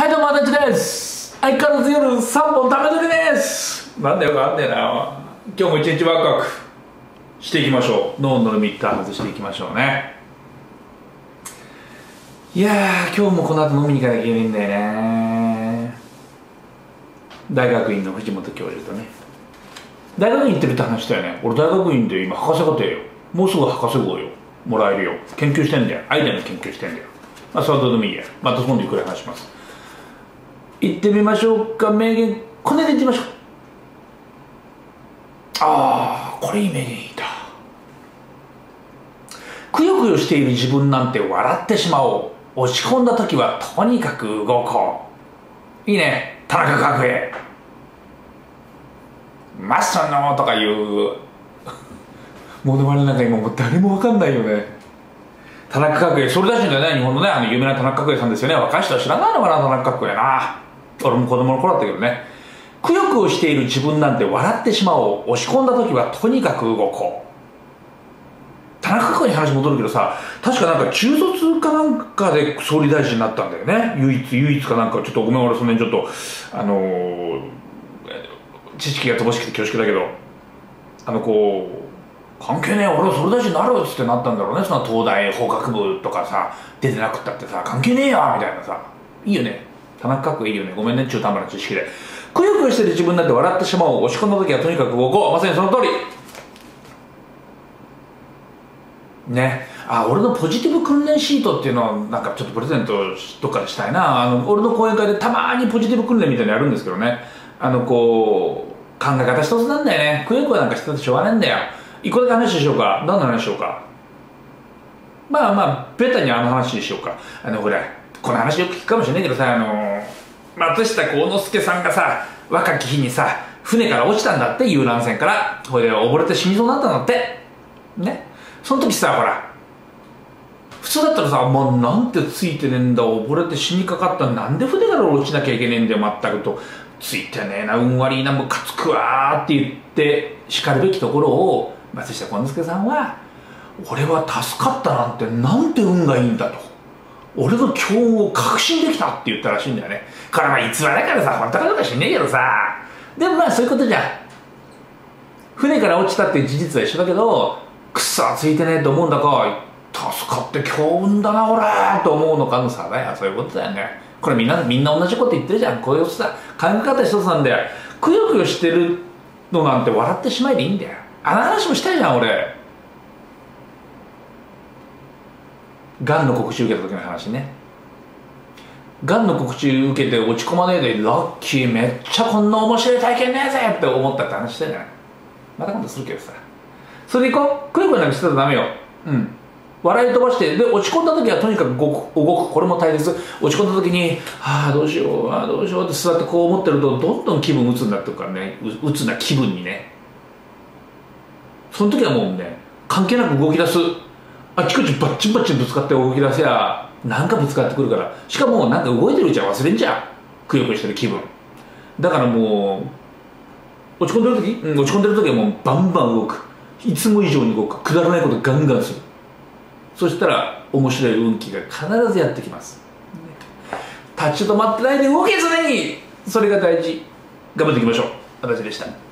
はいどうも足立です。相変わらず夜3本食べ時です。なんだよかあんねえな。今日も一日ワクワクしていきましょう。脳のリミッター外していきましょうね。いや今日もこの後飲みに行かなきゃいけないんだよね。大学院の藤本教授とね。大学院行ってるって話だよね。俺大学院で今博士課程よ。もうすぐ博士号よ。もらえるよ。研究してんだよ。アイデアの研究してんだよ。まあそれはどうでもいいや。また今度ゆっくり話します。行ってみましょうか。名言これで行ってみましょう。ああこれいい名言いたくよくよしている自分なんて笑ってしまおう。落ち込んだ時はとにかく動こう。いいね。田中角栄。マッソのとかいう。ものまねなんか今もう誰もわかんないよね。田中角栄。それだしんだよね。日本のねあの有名な田中角栄さんですよね。若い人は知らないのかな田中角栄な。俺も子供の頃だったけどね。くよくよしている自分なんて笑ってしまおう。押し込んだ時はとにかく動こう。田中角栄に話戻るけどさ確かなんか中卒かなんかで総理大臣になったんだよね。唯一唯一かなんかちょっとごめん俺その辺ちょっとあのー、知識が乏しくて恐縮だけど。あのこう関係ねえ俺は総理大臣になるっつってなったんだろうね。その東大法学部とかさ出てなくったってさ関係ねえよみたいなさ。いいよね。田中角栄いいよね。ごめんね中途半端な知識で。くよくよしてる自分なんて笑ってしまおう。押し込んだ時はとにかく動こう。まさにその通り。ね。あ俺のポジティブ訓練シートっていうのをなんかちょっとプレゼントどっかでしたいな。あの俺の講演会でたまにポジティブ訓練みたいなのやるんですけどね。あのこう考え方一つなんだよね。くよくよなんかしててしょうがないんだよ。一個だけ話しようか。何の話しようか。まあまあベタにあの話にしようか。あのほらい。この話よく聞くかもしれないけどさあの松下幸之助さんがさ若き日にさ船から落ちたんだって遊覧船から。ほいで溺れて死にそうになったんだって。ね。その時さほら普通だったらさ「もうなんてついてねえんだ溺れて死にかかったなんで船から落ちなきゃいけねえんだよ全く」と「ついてねえな運悪いなムカつくわ」って言ってしかるべきところを松下幸之助さんは「俺は助かったなんてなんて運がいいんだ」と「俺の強運を確信できた」って言ったらしいんだよね。これまあ逸話だからさ本当かどうか知んねえけどさ。でもまあそういうことじゃ。ん船から落ちたっていう事実は一緒だけどくっそついてねえと思うんだか。助かって強運だな俺と思うのかの差だよ。そういうことだよね。これみんなみんな同じこと言ってるじゃん。こういうさ。考え方一つなんだよ。くよくよしてるのなんて笑ってしまいでいいんだよ。あの話もしたいじゃん俺。がんの告知受けた時の話ね。がんの告知受けて落ち込まねえでラッキーめっちゃこんな面白い体験ねえぜって思ったって話したじゃない？また今度するけどさ。それでいこう。くよくよなんかしてたらダメよ。うん。笑い飛ばしてで落ち込んだ時はとにかく動く動く。これも大切。落ち込んだ時にああどうしようああどうしようって座ってこう思ってるとどんどん気分打つんだっていうかね。うつな気分にね。その時はもうね関係なく動き出す。あちこちバッチンバッチンぶつかって動き出せやなんかぶつかってくるから。しかもなんか動いてるうちは忘れんじゃん。くよくよしてる気分。だからもう落ち込んでる時、うん、落ち込んでる時はもうバンバン動く。いつも以上に動く。くだらないことガンガンする。そしたら面白い運気が必ずやってきます。立ち止まってないで動けずに。それが大事。頑張っていきましょう。私でした。